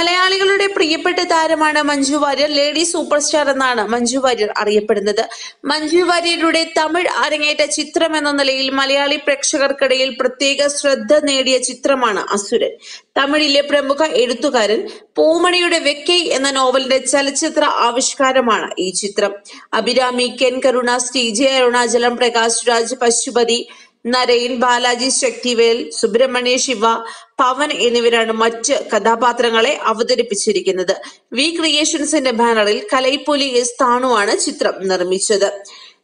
മലയാളികളുടെ പ്രിയപ്പെട്ട താരമാണ് Manju Warrier. Lady super star എന്നാണ് മഞ്ജു വാര്യർ അറിയപ്പെടുന്നത്. മഞ്ജു വാര്യരുടെ തമിഴ് അരങ്ങേറ്റ ചിത്രം എന്ന നിലയിൽ മലയാളി പ്രേക്ഷകർക്കിടയിൽ പ്രത്യേക ശ്രദ്ധ നേടിയ ചിത്രമാണ് അസുരൻ. തമിഴിലെ പ്രമുഖ എഴുത്തുകാരൻ പൂമണിയുടെ വെക്കൈ എന്ന നോവലിന്റെ ചലച്ചിത്ര ആവിഷ്കാരമാണ് ഈ ചിത്രം. അഭിരാമി കെൻ കരുണ ശ്രീജയ അരുണാചലം പ്രകാശ് രാജ് പശുപതി നരയൻ ബാലാജി ശക്തിവേൽ സുബ്രഹ്മണ്യ ശിവ പവൻ എന്നിവരാണ് മറ്റ് കഥാപാത്രങ്ങളെ അവതരിപ്പിച്ചിരിക്കുന്നത്. വി ക്രിയേഷൻസിന്റെ ബാനറിൽ കലൈപ്പൊലി എസ് താണുവാണ് ചിത്രം നിർമ്മിച്ചത്.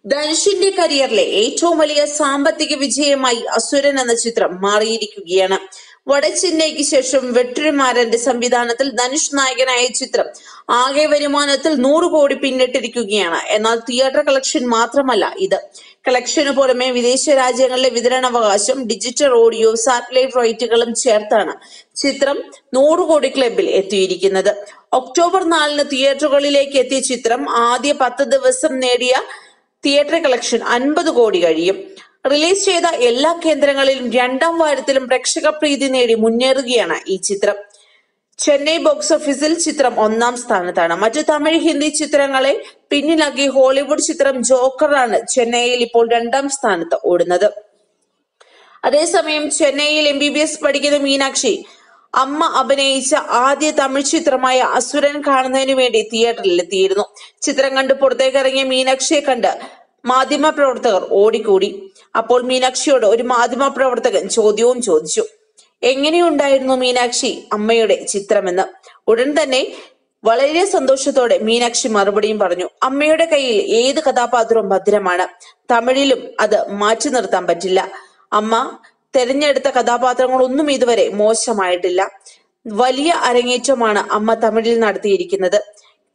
ധനുഷിന്റെ കരിയറിലെ ഏറ്റവും വലിയ സാമ്പത്തിക വിജയമായി അസുരൻ എന്ന ചിത്രം മാറിയിരിക്കുകയാണ്. വടച്ചെന്നൈക്ക് ശേഷം വെട്ടിരിമാരന്റെ സംവിധാനത്തിൽ ധനുഷ് നായകനായ ചിത്രം ആകെ വരുമാനത്തിൽ നൂറ് കോടി പിന്നിട്ടിരിക്കുകയാണ്. എന്നാൽ തിയേറ്റർ കളക്ഷൻ മാത്രമല്ല ഇത്. കളക്ഷന് പുറമെ വിദേശ രാജ്യങ്ങളിലെ വിതരണാവകാശം ഡിജിറ്റൽ ഓഡിയോ സാറ്റലൈറ്റ് റൈറ്റുകളും ചേർത്താണ് ചിത്രം നൂറ് കോടി ക്ലബിൽ എത്തിയിരിക്കുന്നത്. ഒക്ടോബർ നാലിന് തിയേറ്ററുകളിലേക്ക് എത്തിയ ചിത്രം ആദ്യ പത്ത് ദിവസം നേടിയ തിയേറ്റർ കളക്ഷൻ അൻപത് കോടി കഴിയും. റിലീസ് ചെയ്ത എല്ലാ കേന്ദ്രങ്ങളിലും രണ്ടാം വാരത്തിലും പ്രേക്ഷക പ്രീതി നേടി മുന്നേറുകയാണ് ഈ ചിത്രം. ചെന്നൈ ബോക്സ് ഓഫീസിൽ ചിത്രം ഒന്നാം സ്ഥാനത്താണ്. മറ്റു തമിഴ് ഹിന്ദി ചിത്രങ്ങളെ പിന്നിലാക്കി ഹോളിവുഡ് ചിത്രം ജോക്കറാണ് ചെന്നൈയിൽ ഇപ്പോൾ രണ്ടാം സ്ഥാനത്ത് ഓടുന്നത്. അതേസമയം ചെന്നൈയിൽ എം ബി ബി എസ് പഠിക്കുന്ന മീനാക്ഷി അമ്മ അഭിനയിച്ച ആദ്യ തമിഴ് ചിത്രമായ അസുരൻ കാണുന്നതിന് വേണ്ടി തിയേറ്ററിൽ എത്തിയിരുന്നു ചിത്രം കണ്ട് പുറത്തേക്കിറങ്ങിയ മീനാക്ഷിയെ കണ്ട് മാധ്യമ പ്രവർത്തകർ ഓടിക്കൂടി. അപ്പോൾ മീനാക്ഷിയോട് ഒരു മാധ്യമ പ്രവർത്തകൻ ചോദ്യവും ചോദിച്ചു. എങ്ങനെയുണ്ടായിരുന്നു മീനാക്ഷി അമ്മയുടെ ചിത്രമെന്ന്? ഉടൻ തന്നെ വളരെ സന്തോഷത്തോടെ മീനാക്ഷി മറുപടിയും പറഞ്ഞു. അമ്മയുടെ കയ്യിൽ ഏത് കഥാപാത്രവും ഭദ്രമാണ്. തമിഴിലും അത് മാറ്റി നിർത്താൻ പറ്റില്ല. അമ്മ തെരഞ്ഞെടുത്ത കഥാപാത്രങ്ങളൊന്നും ഇതുവരെ മോശമായിട്ടില്ല. വലിയ അരങ്ങേറ്റമാണ് അമ്മ തമിഴിൽ നടത്തിയിരിക്കുന്നത്.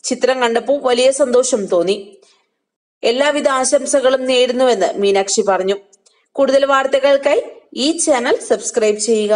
ചിത്രം കണ്ടപ്പോൾ വലിയ സന്തോഷം തോന്നി. എല്ലാവിധ ആശംസകളും നേരുന്നുവെന്ന് മീനാക്ഷി പറഞ്ഞു. കൂടുതൽ വാർത്തകൾക്കായി ഈ ചാനൽ സബ്സ്ക്രൈബ് ചെയ്യുക.